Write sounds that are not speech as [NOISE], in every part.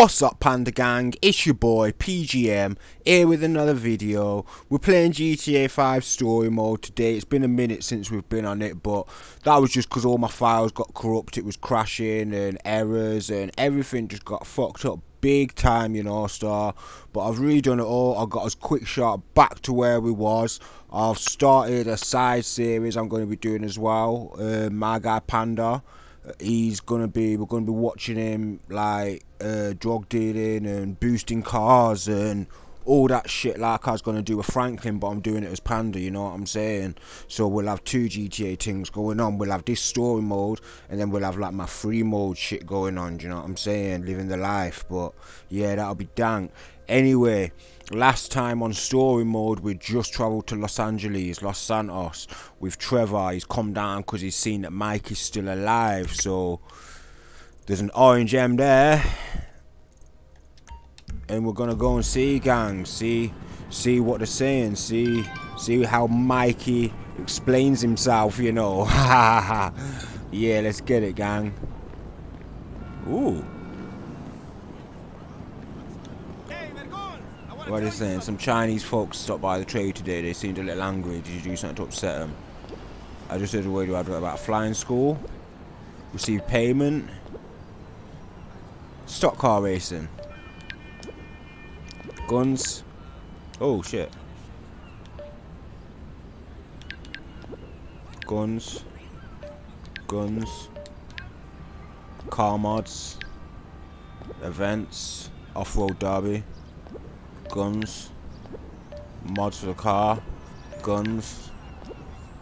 What's up Panda Gang, it's your boy PGM, here with another video. We're playing GTA 5 story mode today, it's been a minute since we've been on it but that was just because all my files got corrupt, it was crashing and errors and everything just got fucked up big time you know star but I've redone it all. I got us quick shot back to where we was. I've started a side series I'm going to be doing as well uh, my guy Panda. He's gonna be we're gonna be watching him like uh, drug dealing and boosting cars and all that shit like I was gonna do with Franklin but I'm doing it as Panda you know what I'm saying so we'll have two GTA things going on we'll have this story mode and then we'll have like my free mode shit going on do you know what I'm saying living the life but yeah that'll be dank anyway last time on story mode we just travelled to Los Angeles, Los Santos with Trevor. He's come down because he's seen that Mike is still alive. So there's an orange M there. And we're gonna go and see gang, see see what they're saying, see see how Mikey explains himself, you know. [LAUGHS] yeah, let's get it gang. Ooh. What are they saying? Some Chinese folks stopped by the trade today. They seemed a little angry. Did you do something to upset them? I just heard a advert about flying school. Receive payment. Stock car racing. Guns. Oh shit. Guns. Guns. Car mods. Events. Off-road derby guns, mods for the car, guns,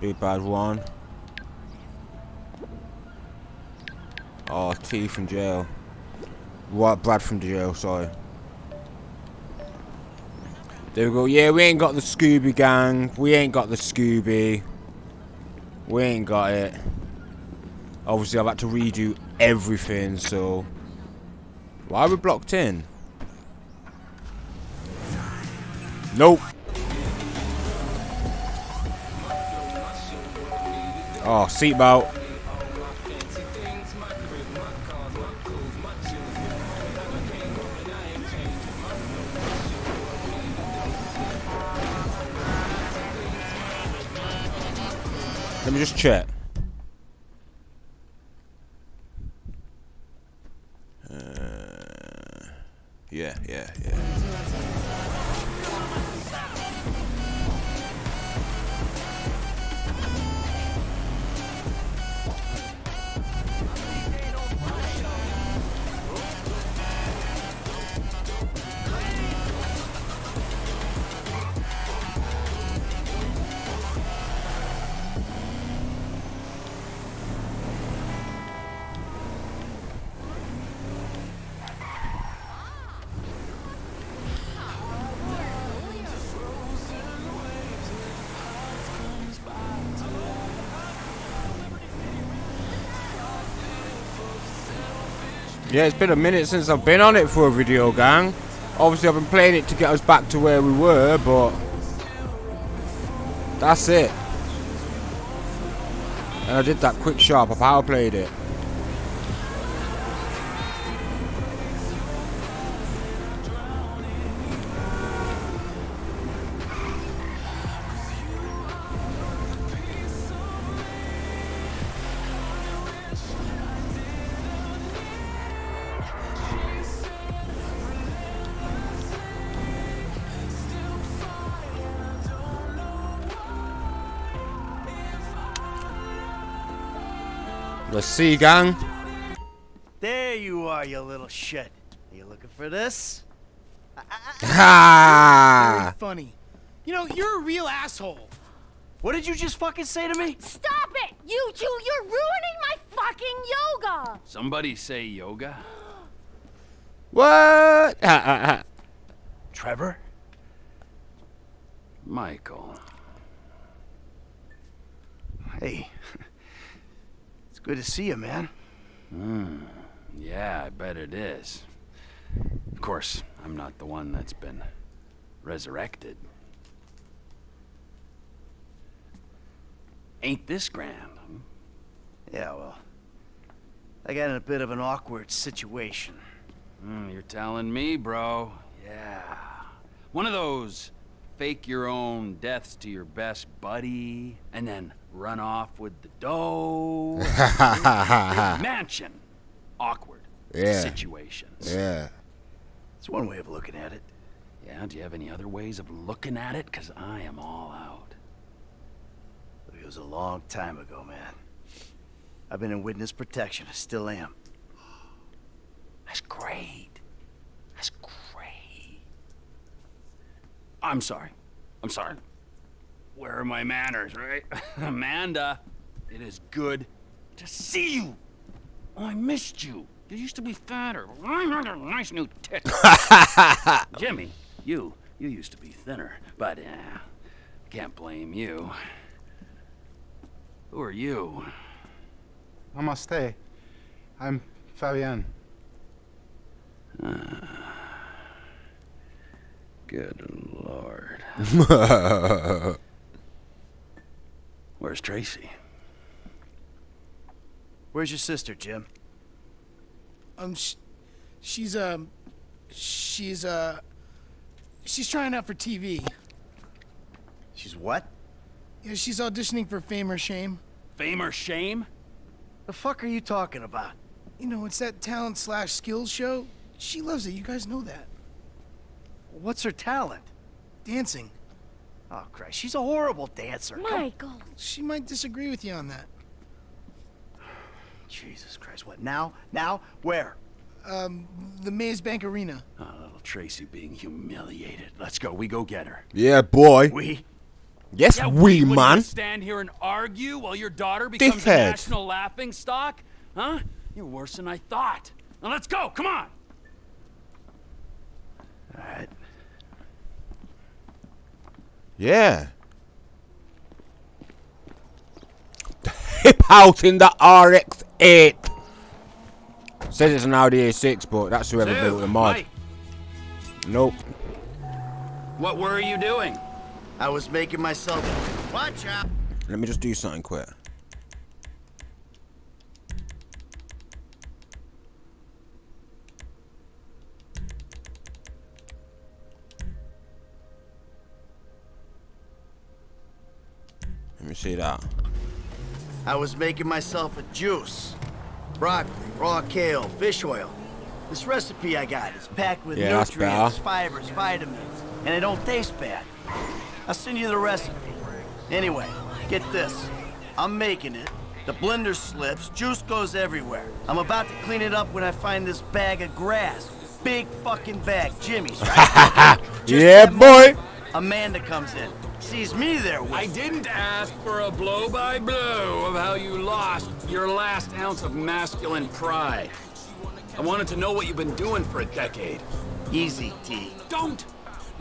big bad one. Oh, T from jail. What, Brad from the jail, sorry. There we go. Yeah, we ain't got the Scooby gang. We ain't got the Scooby. We ain't got it. Obviously, I've had to redo everything, so... Why are we blocked in? Nope. Oh, seatbelt. Me just check. Uh, yeah, yeah, yeah. Yeah, it's been a minute since I've been on it for a video, gang. Obviously, I've been playing it to get us back to where we were, but... That's it. And I did that quick sharp, I power played it. Let's see, gang. There you are, you little shit. Are you looking for this? [LAUGHS] Ha! Funny. You know, you're a real asshole. What did you just fucking say to me? Stop it! You two, you're ruining my fucking yoga! Somebody say yoga? What? Trevor? Michael. Hey. Good to see you, man. Hmm. Yeah, I bet it is. Of course, I'm not the one that's been resurrected. Ain't this grand? hmm? Yeah, well. I got in a bit of an awkward situation. Mm, you're telling me, bro. Yeah. One of those fake your own deaths to your best buddy and then run off with the dough. [LAUGHS] Mansion. Awkward Yeah. situations. yeah. It's one way of looking at it. Yeah, do you have any other ways of looking at it? Because I am all out. It was a long time ago, man. I've been in witness protection. I still am. That's great. That's great. I'm sorry. I'm sorry. Where are my manners, right? [LAUGHS] Amanda, it is good to see you. Oh, I missed you. You used to be fatter. I got a Nice new tits. [LAUGHS] Jimmy, you, you used to be thinner, but uh, can't blame you. Who are you? Namaste. I'm Fabian. Good lord. [LAUGHS] Where's Tracy? Where's your sister, Jim? Um, sh- she's um, she's uh, she's trying out for TV. She's what? Yeah, she's auditioning for Fame or Shame. Fame or shame? The fuck are you talking about? You know, it's that talent slash skills show. She loves it. You guys know that. What's her talent? Dancing. Oh, Christ. She's a horrible dancer. Come- Michael. She might disagree with you on that. Jesus Christ. What, now? Now? Where? Um, the Maze Bank Arena. Oh, little Tracy being humiliated. Let's go. We go get her. yeah, boy. We? Yes, Yeah, we, what, are you man. gonna stand here and argue while your daughter becomes Dickhead. a national laughing stock? Huh? You're worse than I thought. Now let's go. Come on. All right. Yeah. Hip out in the RX-8. Says it's an Audi A6, but that's whoever Dude, built the mod. Mike, Nope. what were you doing? I was making myself. Watch out! Let me just do something quick. Me see that. I was making myself a juice. Broccoli, raw kale, fish oil. This recipe I got is packed with Yeah, nutrients, fibers, vitamins, and it don't taste bad. I'll send you the recipe. Anyway, get this. I'm making it. The blender slips, juice goes everywhere. I'm about to clean it up when I find this bag of grass. Big fucking bag, Jimmy's, right? [LAUGHS] Yeah, boy. Amanda comes in, sees me there with I didn't ask for a blow by blow of how you lost your last ounce of masculine pride. I wanted to know what you've been doing for a decade. Easy T. Don't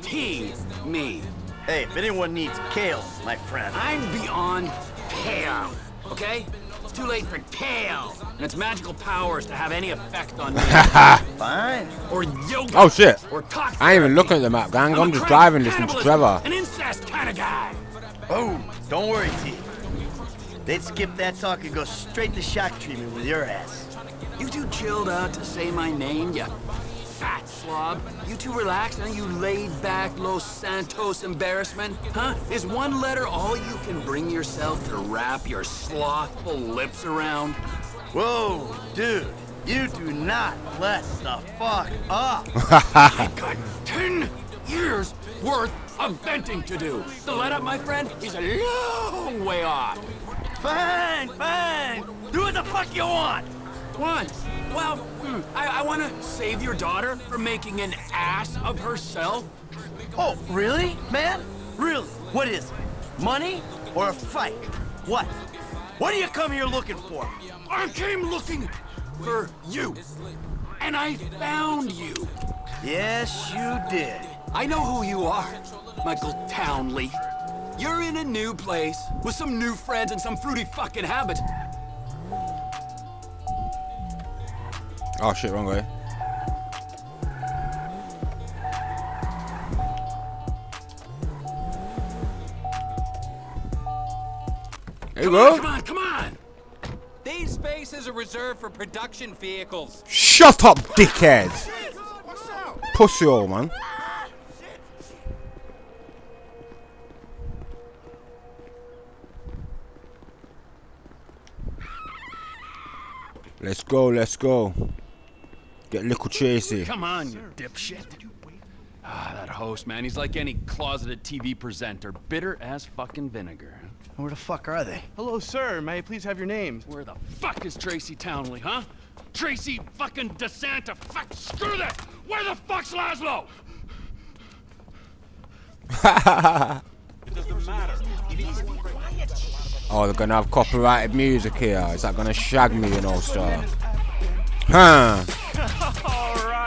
tease me. Hey, if anyone needs kale, my friend. I'm beyond pale, okay? It's too late for tail and its magical powers to have any effect on me. [LAUGHS] Fine. or yoga. Oh, shit. Or talk I ain't even looking at the map, gang. I'm, I'm just driving listening to Trevor. An incest kind of guy. Oh, don't worry, T. They'd skip that talk and go straight to shock treatment with your ass. You too chilled out to say my name, you fat slob. You two relaxed, and you laid back Los Santos embarrassment? Huh? Is one letter all you can bring yourself to wrap your slothful lips around? Whoa, dude. You do not let the fuck up. [LAUGHS] I've got ten years worth of venting to do. The let up, my friend, is a long way off. fine, fine. Do what the fuck you want. What? Well, I, I want to save your daughter from making an ass of herself. Oh, really, man? Really? What is it? Money or a fight? What? What do you come here looking for? I came looking for you, and I found you. Yes, you did. I know who you are, Michael Townley. You're in a new place with some new friends and some fruity fucking habits. Oh, shit, wrong way. There you Come on, go. come on, come on! These spaces are reserved for production vehicles. Shut up, dickhead. pussy hole, man. Let's go, let's go. Get little Tracy. Come on, you dipshit. Ah, that host, man. He's like any closeted TV presenter. Bitter as fucking vinegar. Where the fuck are they? Hello, sir. May I please have your names? Where the fuck is Tracy Townley, huh? Tracy fucking DeSanta. Fuck, screw that. Where the fuck's Lazlow? Oh, they're gonna have copyrighted music here. Is that gonna shag me, you know, star? Huh?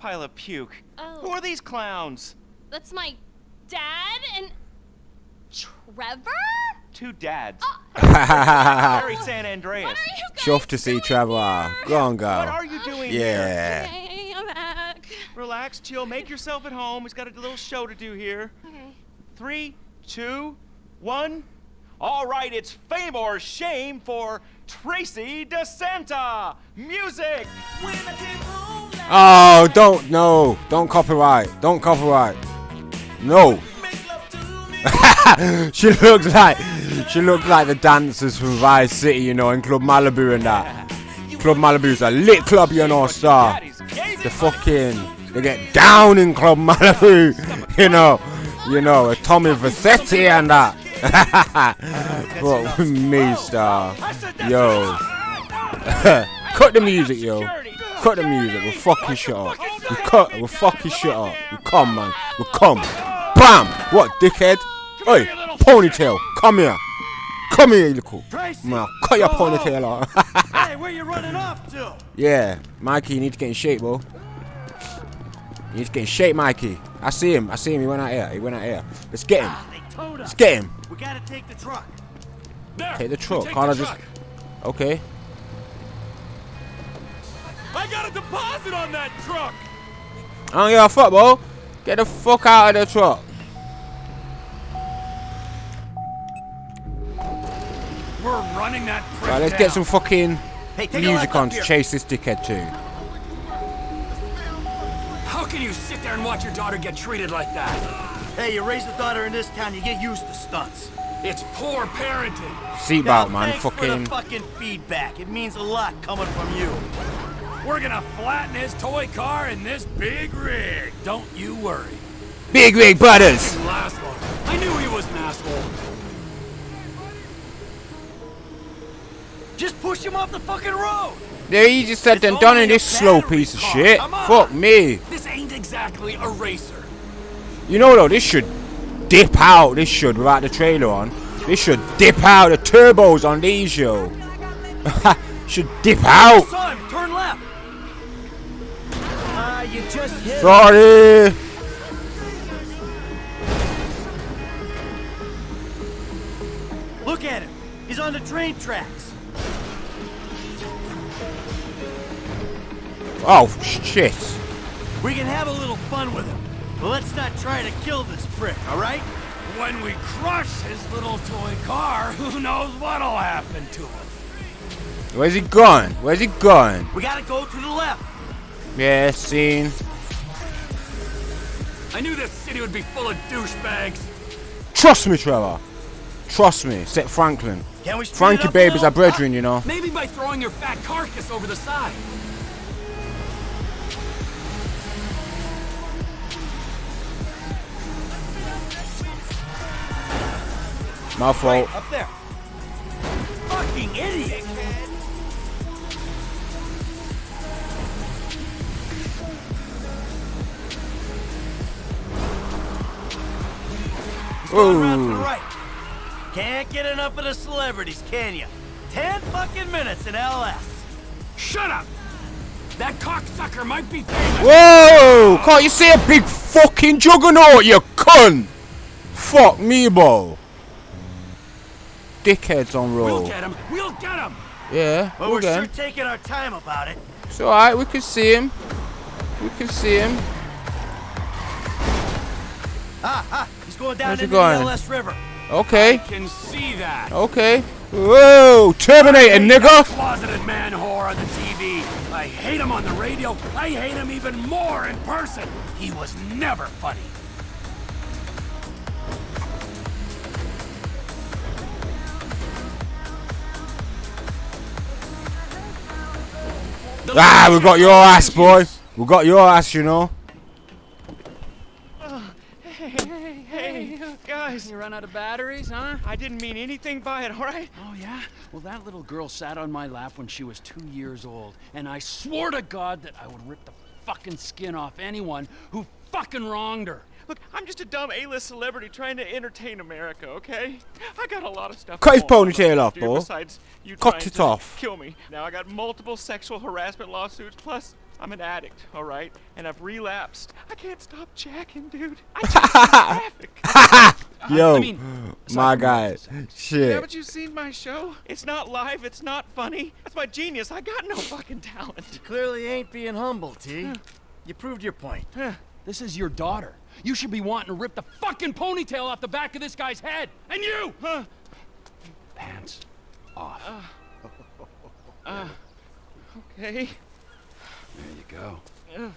pile of puke. Oh. Who are these clowns? That's my dad and Trevor? Two dads. Oh. [LAUGHS] Chuff Very San Andreas. What are you guys to see Trevor. here? Go on, go. What are you doing here? Yeah. Okay, I'm back. Relax, chill, make yourself at home. He's got a little show to do here. Okay. Three, two, one. All right, it's fame or shame for Tracy DeSanta. Music. Oh, don't no, don't copyright, don't copyright. No. [LAUGHS] she looks like she looks like the dancers from Vice City, you know, in Club Malibu and that. Club Malibu's a lit club, you know, star. The fucking they get down in Club Malibu, [LAUGHS] you know, you know, Tommy Vercetti and that. [LAUGHS] me, star, yo, [LAUGHS] cut the music, yo. Cut the music. We'll fucking shut up. We cut. We'll fucking shut up. We come, man. We come. Bam! What, dickhead? Oi, ponytail. Come here. Come here, you little. Man, cut your ponytail off. [LAUGHS] Hey, where you running off to? yeah, Mikey, you need to get in shape, bro. You need to get in shape, Mikey. I see him. I see him. He went out here. He went out here. Let's get him. Let's get him. We gotta take the truck. There. Take the truck. Take Can't the I just? truck. Okay. I got a deposit on that truck. I don't give a fuck, bro. Get the fuck out of the truck. We're running that Right, let's down. get some fucking Hey, music on to here. chase this dickhead too. How can you sit there and watch your daughter get treated like that? Hey, you raise a daughter in this town, you get used to stunts. It's poor parenting. Now, Seatbelt, man. thanks for the fucking feedback. It means a lot coming from you. We're gonna flatten his toy car in this big rig. Don't you worry. Big Rig Brothers. Lazlow. I knew he was an asshole. Just push him off the fucking road. They're easier said It's than done in this slow battery piece of shit. Fuck me. This ain't exactly a racer. You know though, this should dip out. This should without the trailer on. This should dip out. The turbos on these yo. [LAUGHS] should dip out. Turn left. Ah, you just hit. Sorry. Look at him. He's on the train tracks. Oh shit. We can have a little fun with him. But let's not try to kill this prick, all right? When we crush his little toy car, [LAUGHS] who knows what'll happen to him? Where's he gone? Where's he gone? We gotta go to the left. Yeah, seen. I knew this city would be full of douchebags. Trust me, Trevor. Trust me. Except Franklin. Can we Frankie up baby's now? our brethren, you know. Maybe by throwing your fat carcass over the side. My fault. Right, up there. Fucking idiot. Going around to the right. Can't get enough of the celebrities, can you? Ten fucking minutes in LS. Shut up! That cocksucker might be famous. Whoa! Can't you see a big fucking juggernaut, you cunt? Fuck me, bro. Dickheads on roll. We'll get him. We'll get him. Yeah, But we'll we're sure him. taking our time about it. It's alright, we can see him. We can see him. Ah, ah, he's going down Where's he into going? the LS River. Okay, Can see that. okay. Whoa! Terminator, nigga! Closeted man whore on the TV. I hate him on the radio. I hate him even more in person. He was never funny. Ah, we got your ass, boy. We got your ass, you know. Hey, hey, hey, guys. You run out of batteries, huh? I didn't mean anything by it, all right? Oh, yeah? Well, that little girl sat on my lap when she was two years old, and I swore to God that I would rip the fucking skin off anyone who fucking wronged her. Look, I'm just a dumb A-list celebrity trying to entertain America, okay? I got a lot of stuff. Cut his ponytail off, here Bo. Besides you Cut trying it to off. Kill me. Now I got multiple sexual harassment lawsuits. Plus, I'm an addict, all right? And I've relapsed. I can't stop jacking, dude. I jack in traffic. Yo, I mean, my from guy. Shit. Haven't you seen my show? It's not live. It's not funny. That's my genius. I got no fucking talent. You Clearly ain't being humble, T. You proved your point. This is your daughter. You should be wanting to rip the fucking ponytail off the back of this guy's head. And you! Huh? Pants off. Uh, okay. there you go. What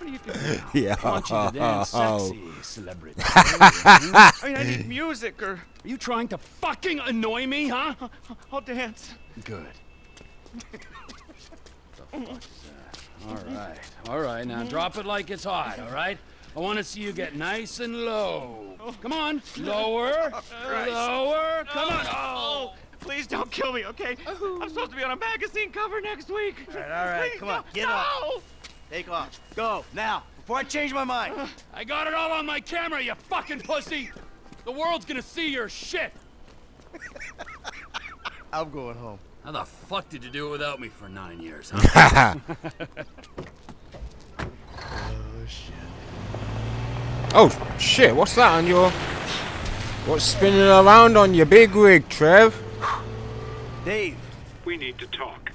are you doing? yeah. I want you to dance Oh. sexy, celebrity. Are [LAUGHS] I mean, I need music or Are you trying to fucking annoy me, huh? I'll dance. Good. [LAUGHS] all right, all right. Now drop it like it's hot, all right? I want to see you get nice and low. Come on, lower, Christ. lower. Come on. Oh, please don't kill me, okay? Oh. I'm supposed to be on a magazine cover next week. All right, all right, come on, get no. up. Take off. Go, now, before I change my mind. Uh. I got it all on my camera, you fucking pussy. The world's gonna see your shit. [LAUGHS] I'm going home. How the fuck did you do it without me for nine years, huh? [LAUGHS] oh shit! Oh, shit, what's that on your? What's spinning around on your big rig, Trev? Dave, We need to talk.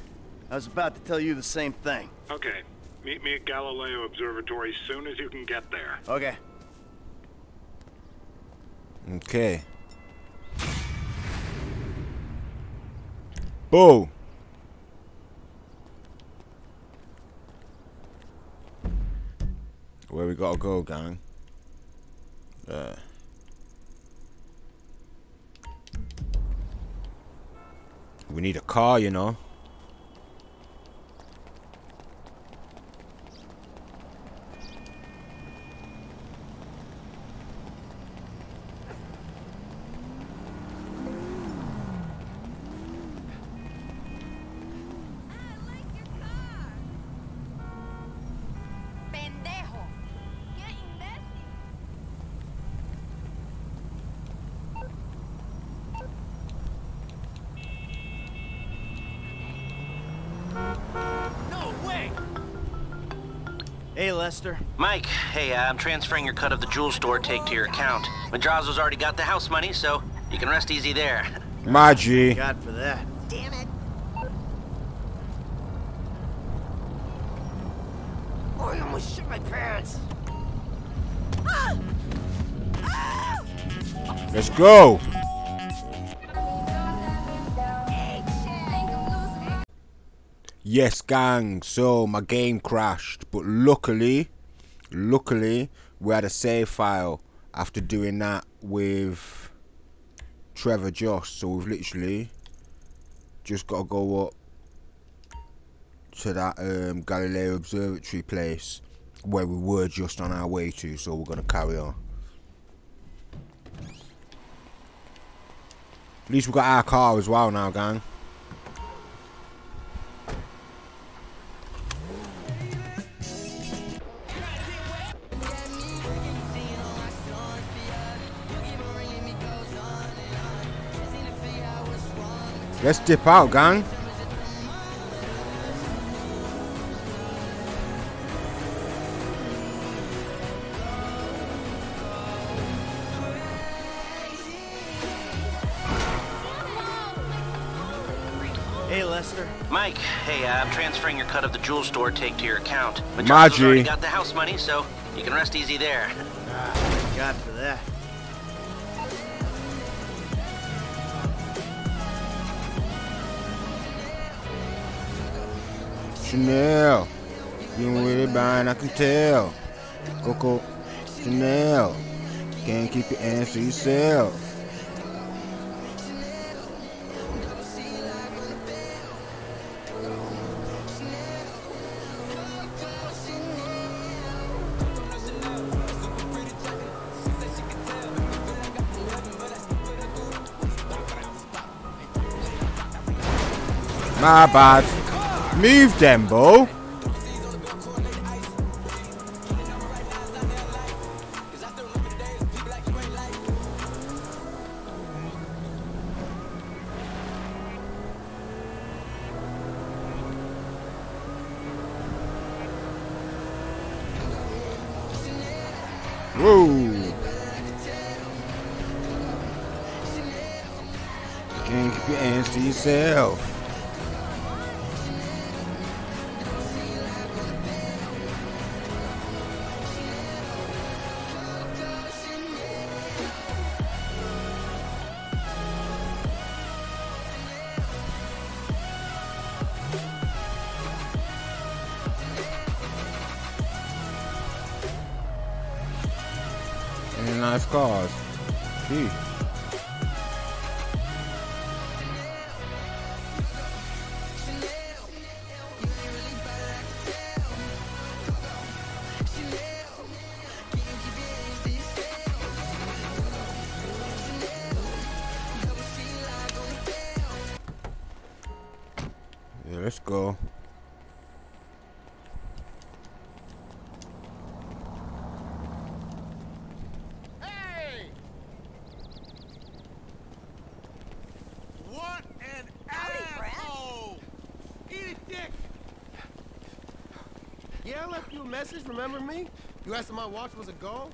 I was about to tell you the same thing. Okay. Meet me at Galileo Observatory as soon as you can get there. Okay. Okay. Boo. Where we gotta go, gang? Uh. We need a car, you know. Hey, Lester. Mike, hey, uh, I'm transferring your cut of the jewel store take to your account. Madrazo's already got the house money, so you can rest easy there. My G. God for that. Damn it. Oh, I almost shit my pants. Let's go. Yes, gang. So my game crashed, but luckily, luckily, we had a save file after doing that with Trevor Joss. So we've literally just got to go up to that um, Galileo Observatory place where we were just on our way to. So we're gonna carry on. At least we've got our car as well now, gang. Let's dip out, gang. Hey, Lester. Mike, hey, uh, I'm transferring your cut of the jewel store take to your account. Maji. got the house money, so you can rest easy there. Ah, thank God for that. Chanel. You ain't really buying, I can tell. Coco Chanel. Can't keep your to yourself. My bad. Move them, Yeah, let's go. What an asshole! Eat it, dick! Yeah, I left you a message, remember me? You asked if my watch was a gold?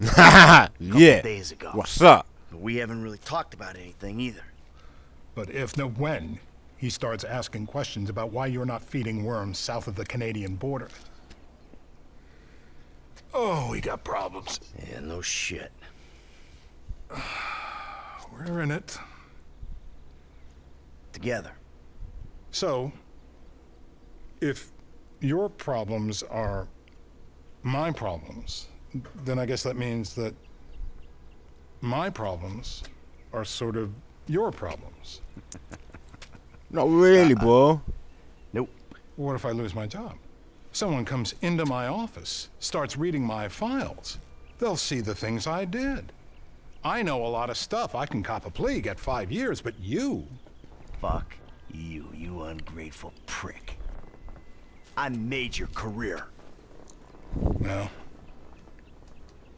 [LAUGHS] yeah. days ago. What's up? But we haven't really talked about anything either. But if no when he starts asking questions about why you're not feeding worms south of the Canadian border. Oh, we got problems. Yeah, no shit. [SIGHS] We're in it. Together. So, if your problems are my problems, then I guess that means that my problems are sort of your problems. [LAUGHS] Not really, uh, bro. Nope. What if I lose my job? Someone comes into my office, starts reading my files. They'll see the things I did. I know a lot of stuff. I can cop a plea, get five years, but you. Fuck you, you ungrateful prick. I made your career. Well,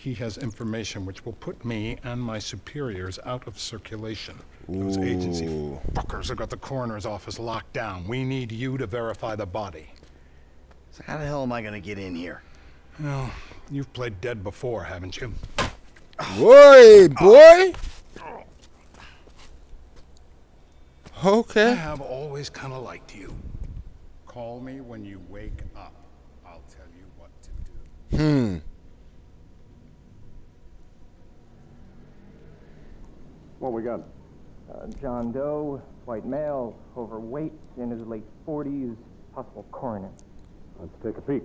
he has information which will put me and my superiors out of circulation. Those agency fuckers have got the coroner's office locked down. We need you to verify the body. So how the hell am I gonna get in here? Well, you've played dead before, haven't you? Boy, boy. Okay. I have always kind of liked you. Call me when you wake up. I'll tell you what to do. Hmm. What we got? Uh, John Doe, white male, overweight, in his late 40s, possible coroner. Let's take a peek.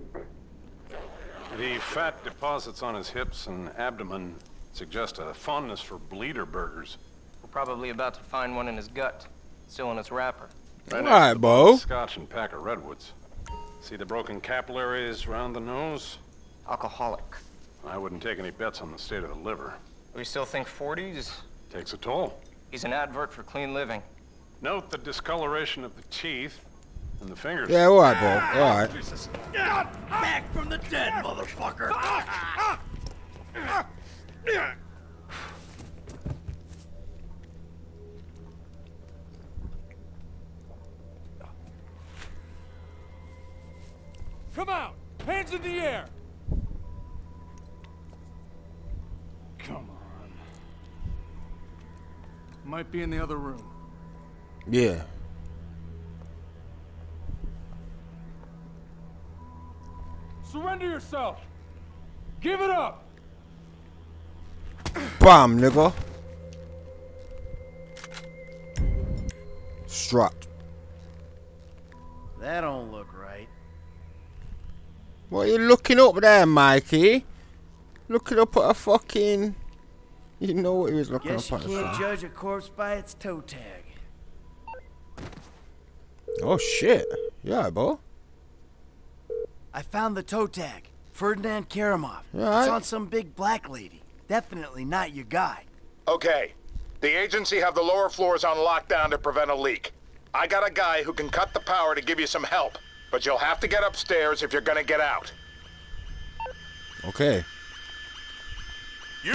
The fat deposits on his hips and abdomen suggest a fondness for bleeder burgers. We're probably about to find one in his gut, still in its wrapper. Right All right, next to the bottle of Bo. Scotch and pack of redwoods. See the broken capillaries around the nose? Alcoholic. I wouldn't take any bets on the state of the liver. We still think 40s? Takes a toll. He's an advert for clean living. Note the discoloration of the teeth and the fingers. Yeah, all right, Bo. All right. Get back from the dead, motherfucker! Come out! Hands in the air! Might be in the other room. Yeah. Surrender yourself! Give it up! Bam, nigga. Strapped. That don't look right. What are you looking up there, Mikey? Looking up at a fucking. You know what he was looking Guess you up at. can't judge a corpse by its toe tag. Oh shit. Yeah, Bo. I found the toe tag. Ferdinand Kerimov. Alright. It's on some big black lady. Definitely not your guy. Okay. The agency have the lower floors on lockdown to prevent a leak. I got a guy who can cut the power to give you some help, but you'll have to get upstairs if you're gonna get out. Okay. You!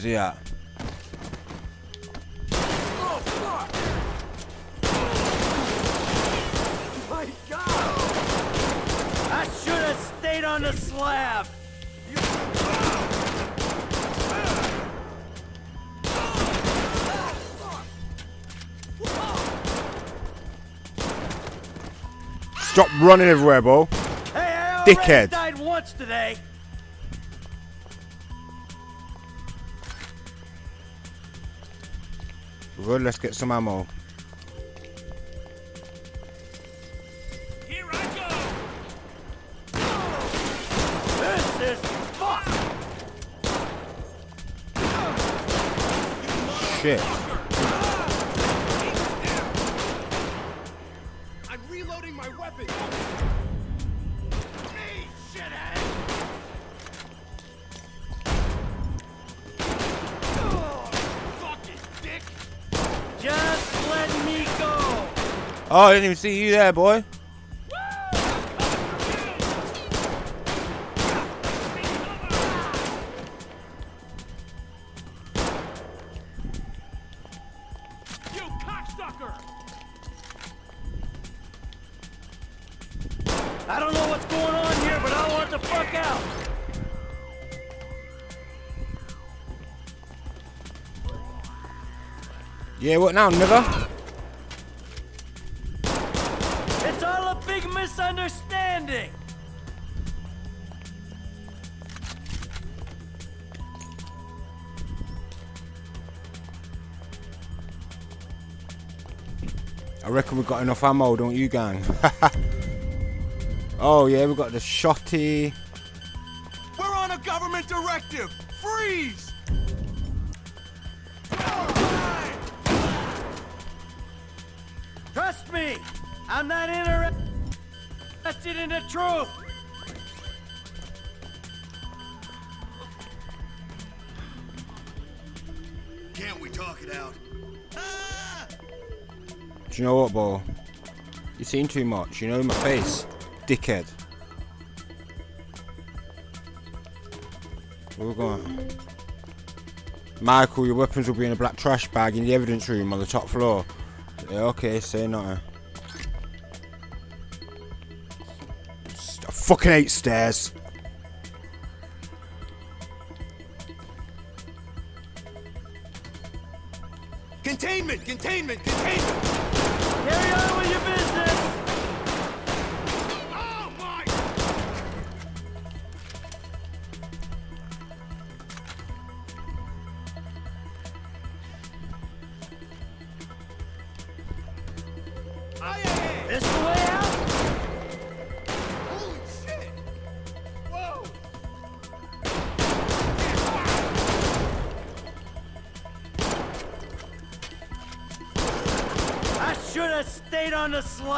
Where's he at? Oh! My God! I should have stayed on the slab! Stop running everywhere, Bo. Hey, Dickhead. Good, let's get some ammo. Didn't even see you there, boy. I don't know what's going on here, but I want the fuck out! Yeah, what now, nigga? Reckon we've got enough ammo, don't you, gang? [LAUGHS] oh, yeah, we've got the shotty. We're on a government directive! Freeze! Trust me, I'm not interested in the truth. You know what, Bo? You seen too much. You know my face. Dickhead. Where we going? Michael, your weapons will be in a black trash bag in the evidence room on the top floor. Yeah, okay, say nothing. I fucking hate stairs.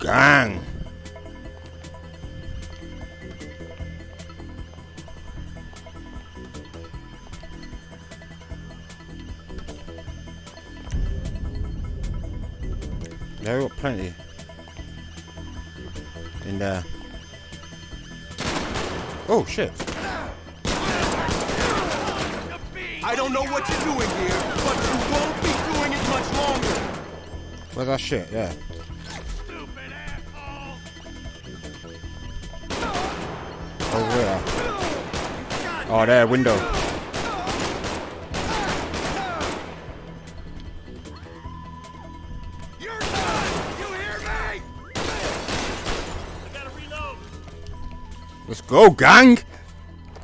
gang. There we got plenty. In there. Oh shit. I don't know what you're doing here, but you won't be doing it much longer. Where's that shit? Yeah. Oh there, window. You're done! You hear me? I gotta reload. Let's go, gang!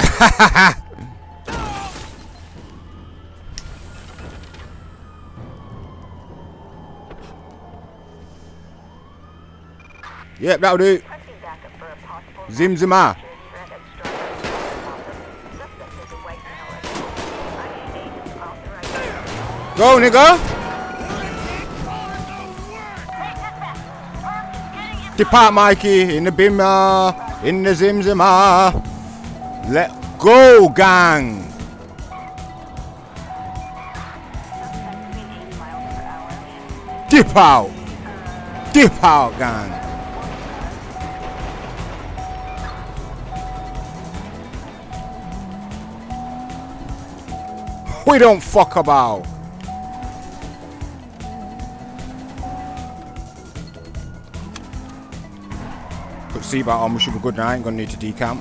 [LAUGHS] yep, that'll do. Zim zima. Go, nigga! Depart, Mikey, in the bimmer, in the zimzima. Let go, gang! Dip out! Dip out, gang! We don't fuck about. Put seatbelt on, we should be good now. Ain't gonna need to decamp.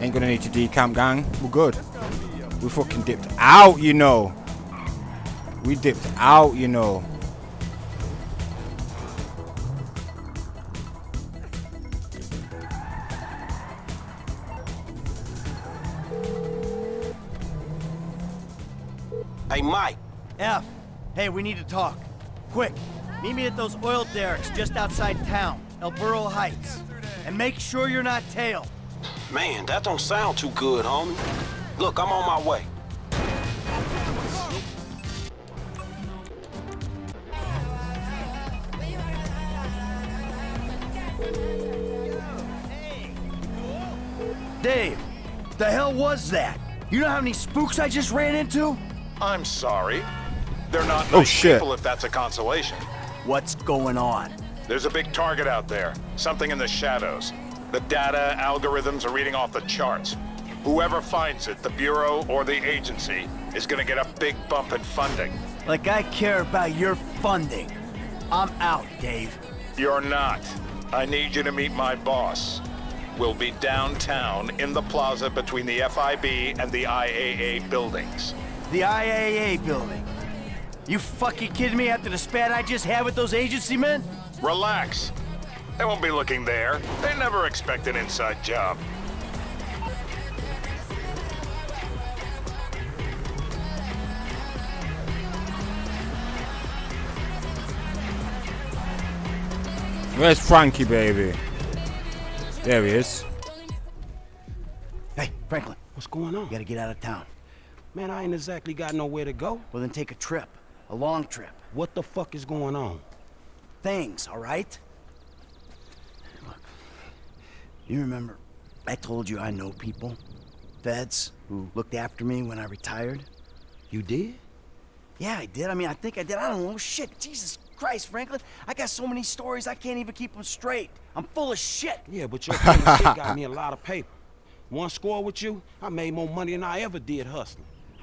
Ain't gonna need to decamp, gang. We're good. We fucking dipped out, you know. We dipped out, you know. Hey, Mike. F. Hey, we need to talk. Quick. Meet me at those oil derricks just outside town, El Burro Heights. And make sure you're not tailed. Man, that don't sound too good, homie. Look, I'm on my way. Dave, the hell was that? You know how many spooks I just ran into? I'm sorry. They're not Oh, nice shit. people if that's a consolation. What's going on? There's a big target out there. Something in the shadows. The data algorithms are reading off the charts. Whoever finds it, the Bureau or the agency, is gonna get a big bump in funding. Like I care about your funding. I'm out, Dave. You're not. I need you to meet my boss. We'll be downtown in the plaza between the FIB and the IAA buildings. The IAA building. You fucking kidding me after the spat I just had with those agency men? Relax. They won't be looking there. They never expect an inside job. Where's Frankie, baby? There he is. Hey, Franklin. What's going on? You gotta get out of town. Man, I ain't exactly got nowhere to go. Well, then take a trip. A long trip. What the fuck is going on? Things, all right? Look, you remember I told you I know people? Feds who looked after me when I retired? You did? Yeah, I did. I mean, I think I did. I don't know. Shit, Jesus Christ, Franklin. I got so many stories, I can't even keep them straight. I'm full of shit. Yeah, but your full of shit got me a lot of paper. One score with you, I made more money than I ever did hustling.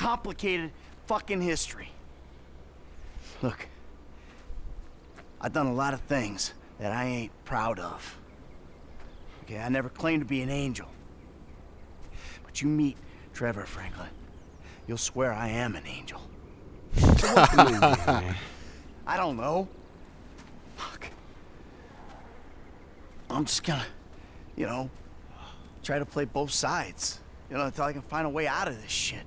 Complicated fucking history. Look, I've done a lot of things that I ain't proud of. Okay, I never claimed to be an angel. But you meet Trevor Franklin, you'll swear I am an angel. I don't know. Fuck. I'm just gonna, you know, try to play both sides. You know, until I can find a way out of this shit.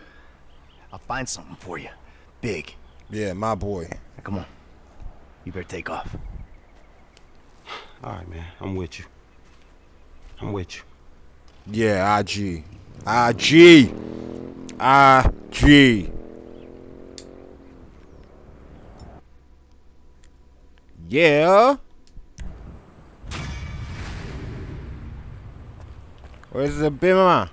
I'll find something for you. Big. Yeah, my boy. Now, come on. You better take off. All right, man. I'm with you. I'm with you. Yeah, IG. IG. IG. Yeah. Where's the bimmer?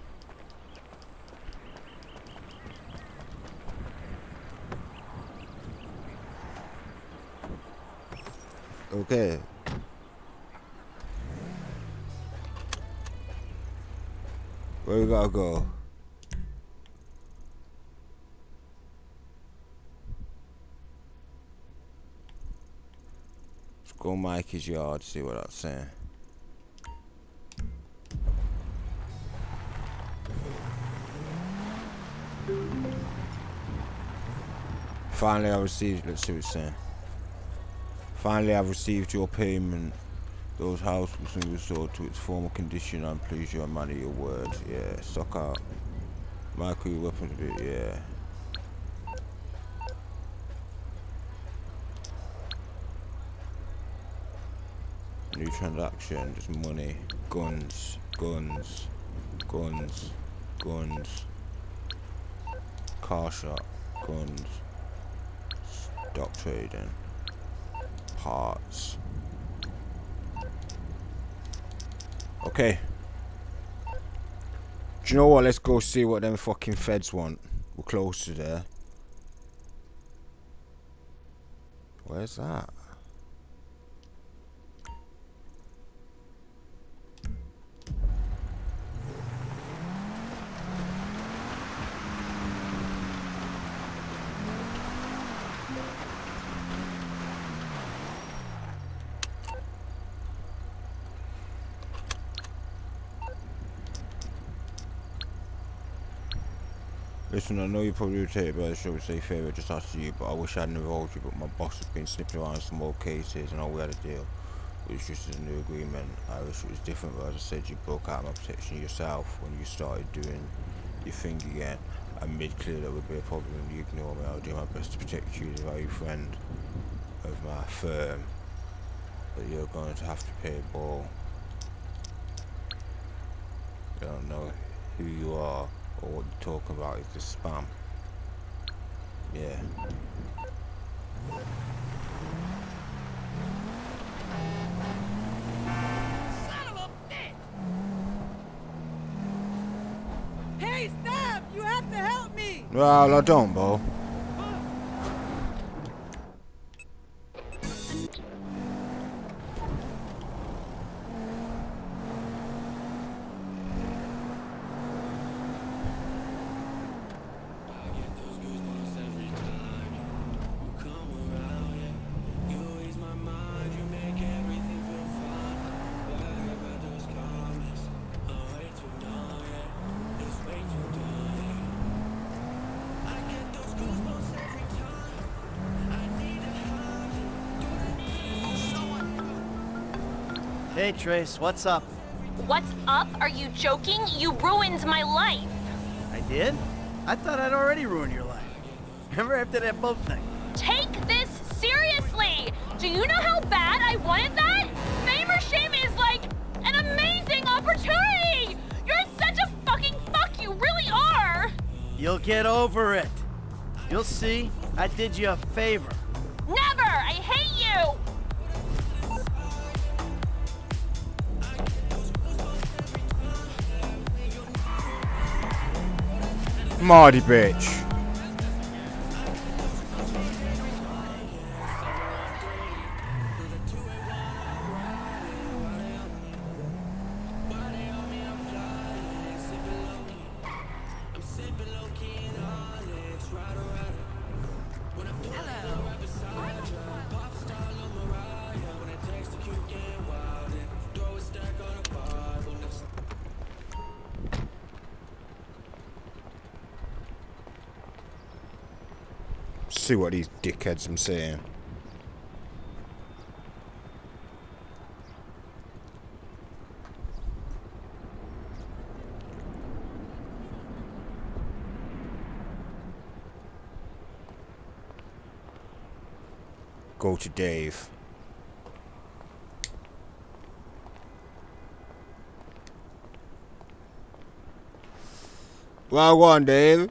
Okay. Where we gotta go? Let's go Mikey's yard, see what I'm saying. Finally I received, let's see what it's saying. Finally I've received your payment. Those houses will soon restored to its former condition. I'm pleased you are man of your word. Yeah, suck out. Your weapons bit, yeah. New transaction, just money, guns, guns, guns, guns, car shop, guns, stock trading, parts. Okay. Do you know what? Let's go see what them fucking feds want. We're close to there. Where's that? Listen, I know you probably would it by the show say favour just asked you, but I wish I hadn't involved you, but my boss has been sniffing around some old cases and all we had a deal. Was just a new agreement. I wish it was different, but as I said, you broke out of my protection yourself when you started doing your thing again. I made clear that would be a problem and you ignore me. I'll do my best to protect you, the very friend of my firm. But you're going to have to pay a ball. I don't know who you are or what you're talking about is just spam. Yeah. Son of a bitch! Hey, stop! You have to help me! Well, I don't, Bo. Trace, what's up? What's up? Are you joking? You ruined my life. I did? I thought I'd already ruined your life. Remember after that boat thing? Take this seriously. Do you know how bad I wanted that? Fame or shame is like an amazing opportunity. You're such a fucking fuck. You really are. You'll get over it. You'll see. I did you a favor. Marty bitch. See what these dickheads are saying. Go to Dave. Well, go on, Dave.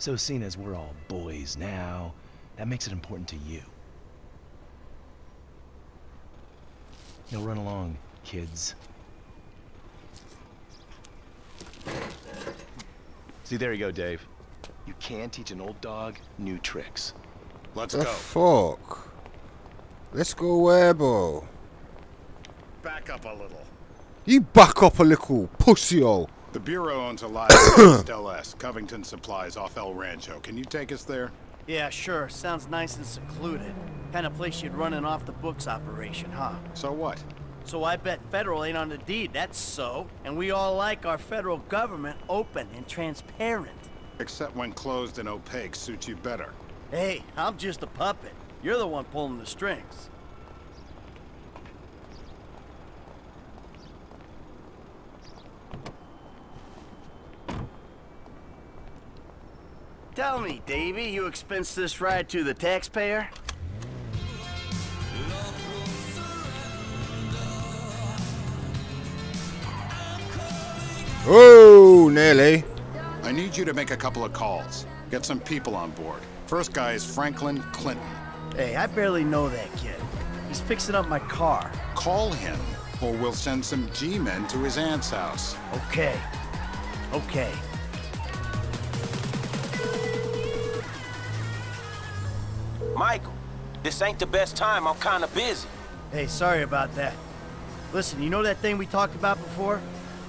So seeing as we're all boys now, that makes it important to you. Now run along, kids. See, there you go, Dave. You can teach an old dog new tricks. Let's the fuck? Let's go where. Back up a little. You back up a little, pussy hole. The Bureau owns a lot of [COUGHS] LS, Covington Supplies off El Rancho. Can you take us there? Yeah, sure. Sounds nice and secluded. Kind of place you'd run an off-the-books operation, huh? So what? So I bet federal ain't on the deed, that's so. And we all like our federal government open and transparent. Except when closed and opaque suits you better. Hey, I'm just a puppet. You're the one pulling the strings. Tell me, Davy, you expense this ride to the taxpayer? Oh, nearly. I need you to make a couple of calls. Get some people on board. First guy is Franklin Clinton. Hey, I barely know that kid. He's fixing up my car. Call him, or we'll send some G-men to his aunt's house. Okay. Okay. Michael, this ain't the best time. I'm kinda busy. Hey, sorry about that. Listen, you know that thing we talked about before?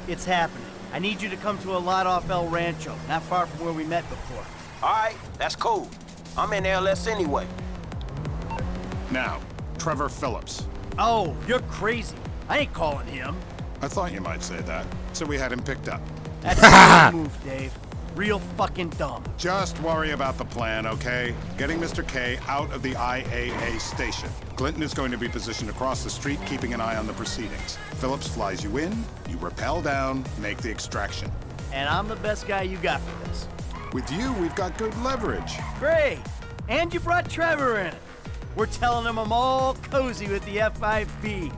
It's happening. I need you to come to a lot off El Rancho, not far from where we met before. All right, that's cool. I'm in LS anyway. Now, Trevor Phillips. Oh, you're crazy. I ain't calling him. I thought you might say that, so we had him picked up. That's a [LAUGHS] good move, Dave. Real fucking dumb. Just worry about the plan, okay? Getting Mr. K out of the IAA station. Clinton is going to be positioned across the street, keeping an eye on the proceedings. Phillips flies you in, you rappel down, make the extraction. And I'm the best guy you got for this. With you, we've got good leverage. Great. And you brought Trevor in. We're telling him I'm all cozy with the FIB.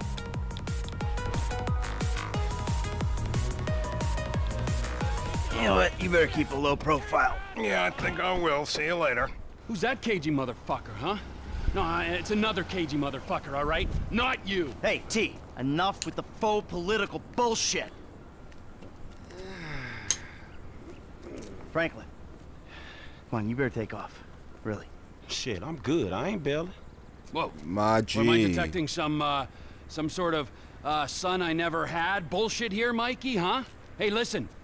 You know what? You better keep a low profile. Yeah, I think I will. See you later. Who's that cagey motherfucker, huh? No, it's another cagey motherfucker, all right? Not you. Hey, T, enough with the faux political bullshit. Franklin, come on, you better take off. Really. Shit, I'm good. I ain't bailing. Whoa. My What, am I detecting some, uh, some sort of, uh, son I never had bullshit here, Mikey, huh? Hey, listen.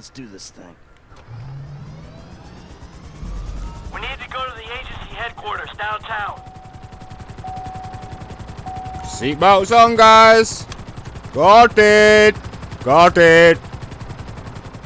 Let's do this thing. We need to go to the agency headquarters downtown. Seatbelts on, guys. Got it. Got it.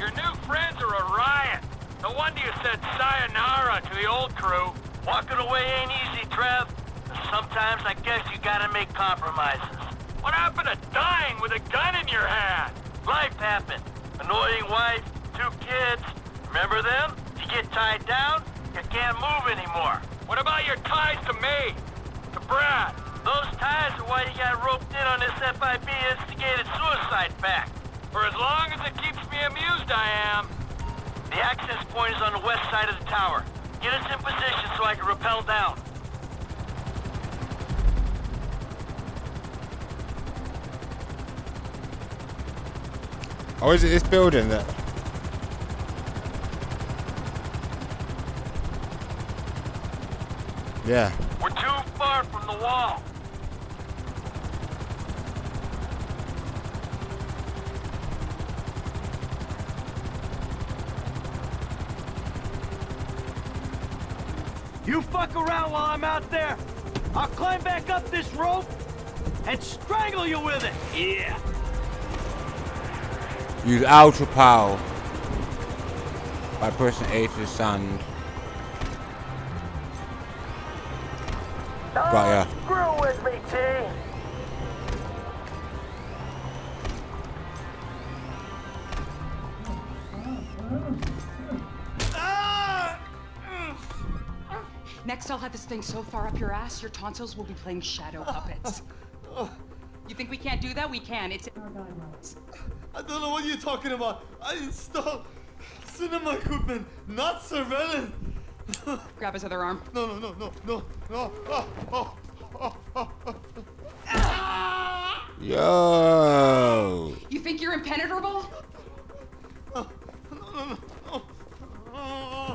Your new friends are a riot. No wonder you said sayonara to the old crew. Walking away ain't easy, Trev. But sometimes I guess you gotta make compromises. What happened to dying with a gun in your hand? Life happened. Annoying wife, two kids. Remember them? You get tied down, you can't move anymore. What about your ties to me? To Brad? Those ties are why you got roped in on this FIB instigated suicide pact. For as long as it keeps me amused, I am. The access point is on the west side of the tower. Get us in position so I can rappel down. Or is it this building that? Yeah. We're too far from the wall. You fuck around while I'm out there. I'll climb back up this rope and strangle you with it. Yeah. Use ultra power by pressing A to the sand. Got ya. Screw with me, T. Next, I'll have this thing so far up your ass, your tonsils will be playing shadow puppets. [LAUGHS] You think we can't do that? We can. It's in our. I don't know what you're talking about. I installed cinema equipment, not surveillance. [LAUGHS] Grab his other arm. No, no, no, no, no, no. Oh, oh, oh, oh, oh. Yo. You think you're impenetrable?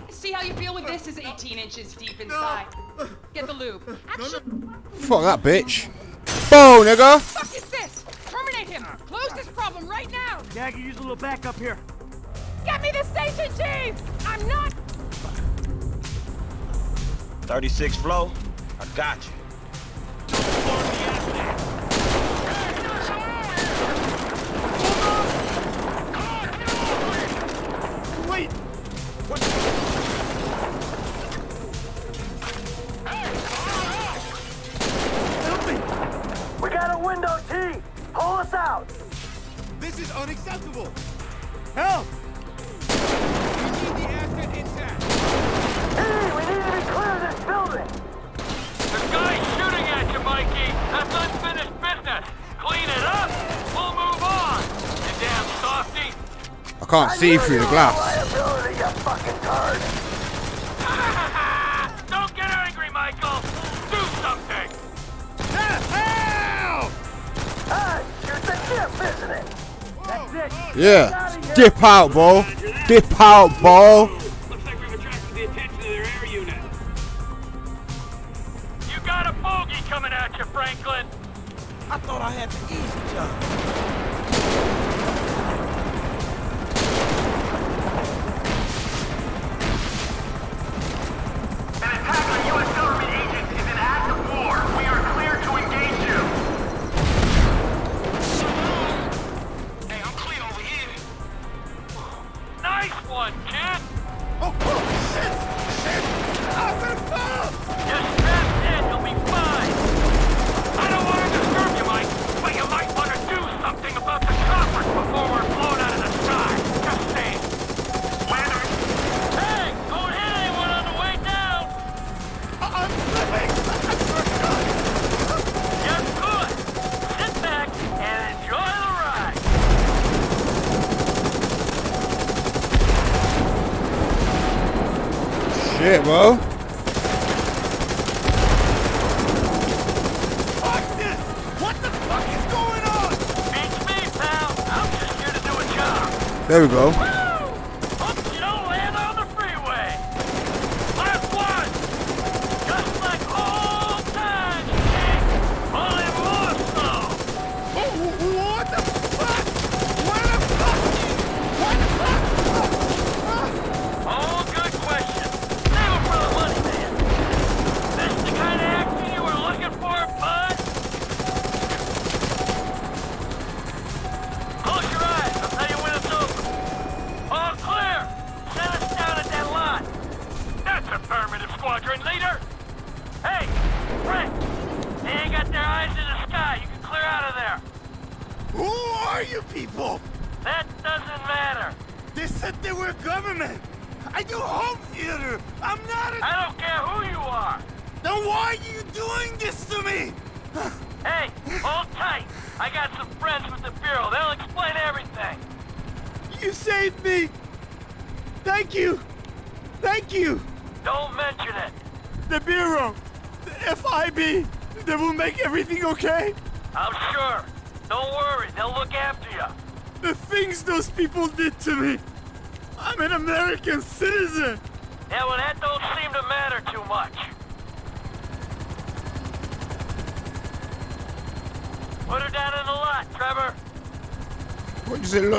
See how you feel with this is 18 inches deep inside. Get the lube. Action. Fuck that bitch. Bow, nigga. I can use a little backup here. Get me the station chief! I'm not 36 flow. I got you. Wait! We got a window, T. Pull us out. This is unacceptable. Help! We need the asset intact. Hey, we need to be clear of this building. The guy's shooting at you, Mikey. That's unfinished business. Clean it up. We'll move on. You damn softy. I can't see through the glass. Liability, you fucking tard. [LAUGHS] Don't get angry, Michael. Do something. Help! Ah, shoot the ship, isn't it? That's it. Yeah. Dip out, bro. Dip out, bro. There we go. Hope you don't land on the freeway. Last one. Just like old times, kid. Only more so. Oh, what the fuck? What the fuck? What the fuck? All good questions. Save 'em for the money, man. This the kind of action you were looking for, bud? Close your eyes. I'll tell you when it's over. All clear. Set us down at that lot. That's affirmative, squadron leader. Hey, Frank. They ain't got their eyes in the sky. You can clear out of there. Who are you people? That doesn't matter. This said they were government. I do home theater. I'm not a... I don't care who you are. Then why are you doing this to me? Hey, hold tight. I got some friends with the Bureau. They'll explain everything. You saved me. Thank you. Thank you. Don't mention it. The Bureau, the FIB, they will make everything okay. I'm sure. Don't worry, they'll look after you. The things those people did to me. I'm an American citizen. Yeah, well, that don't seem to matter too much. Put her down in the lot, Trevor. What does it look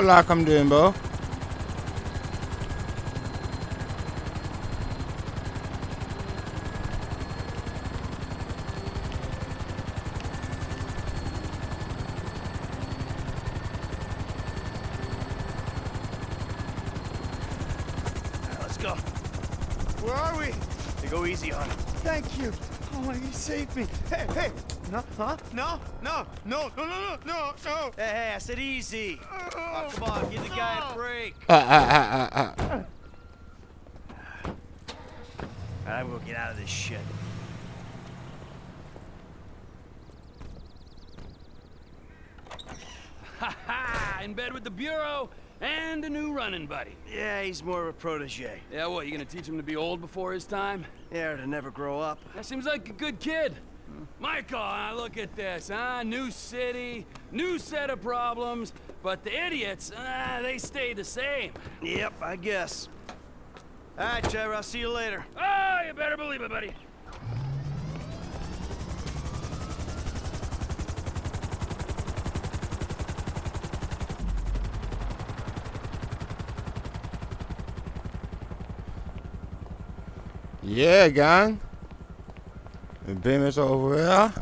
like I'm doing, bro? Let's go. Where are we? Hey, go easy on him. Thank you. Oh my, he saved me. Hey, hey. No, huh? No, no, no, no, no, no, no, no. Hey, hey, I said easy. Oh, Come on, give the guy a break. Ah, ah, ah, ah, ah. I will get out of this shit. Ha ha! In bed with the Bureau and a new running buddy. Yeah, he's more of a protege. Yeah, what, you gonna teach him to be old before his time? Yeah, to never grow up. That seems like a good kid. Michael, uh, look at this, huh? New city, new set of problems, but the idiots, uh, they stay the same. Yep, I guess. All right, Trevor, I'll see you later. Oh, you better believe it, buddy. Yeah, gang. The beam is over here.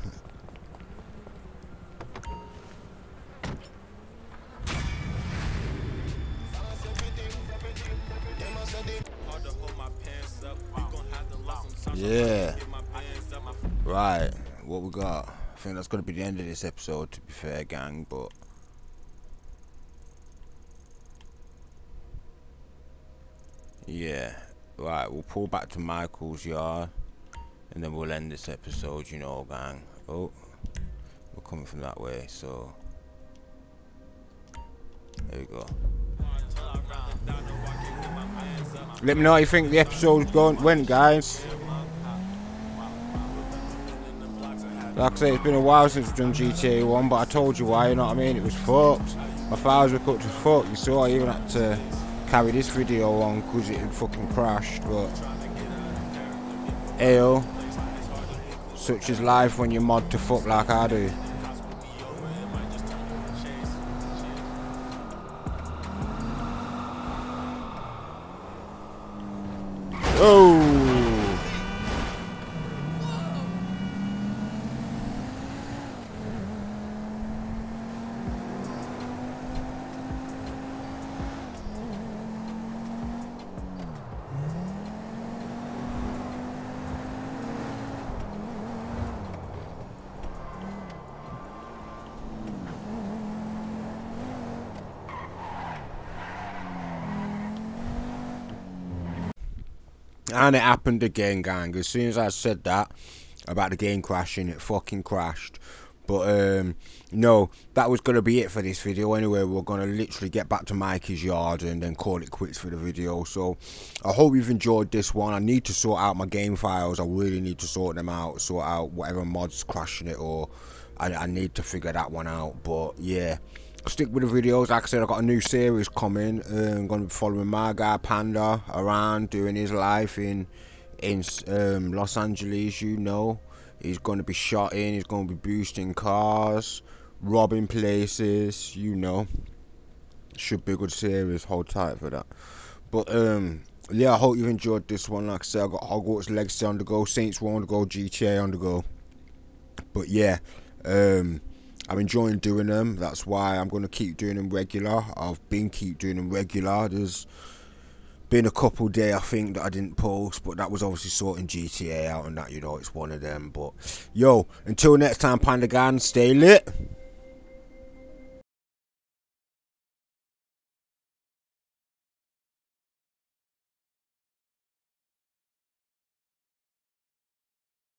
Yeah. Right. What we got? I think that's gonna be the end of this episode. To be fair, gang, but. Yeah. Right, we'll pull back to Michael's yard and then we'll end this episode, you know, gang. Oh, we're coming from that way, so there we go. Let me know how you think the episode's going went, guys. Like I say, it's been a while since we've done GTA 1, but I told you why, you know what I mean? It was fucked. My files were cooked as fuck. You saw I even had to carry this video on because it had fucking crashed, but Ayo. Such is life when you mod to fuck like I do. And it happened again, gang. As soon as I said that about the game crashing, it fucking crashed. But um, no, that was gonna be it for this video. Anyway, we're gonna literally get back to Mikey's yard and then call it quits for the video. So I hope you've enjoyed this one. I need to sort out my game files. I really need to sort them out. Sort out whatever mods crashing it, or I, I need to figure that one out. But yeah stick with the videos. Like i said i've got a new series coming. Uh, i'm going to be following my guy panda around doing his life in in um, los angeles you know. He's going to be shot in he's going to be boosting cars robbing places you know. Should be a good series hold tight for that. But um yeah i hope you've enjoyed this one. Like i said i got hogwarts legacy on the go saints row on the go gta on the go. But yeah um I'm enjoying doing them. That's why I'm going to keep doing them regular. I've been keep doing them regular. There's been a couple day I think that I didn't post, but that was obviously sorting GTA out and that. You know, it's one of them. But yo, until next time, Panda Gang, stay lit.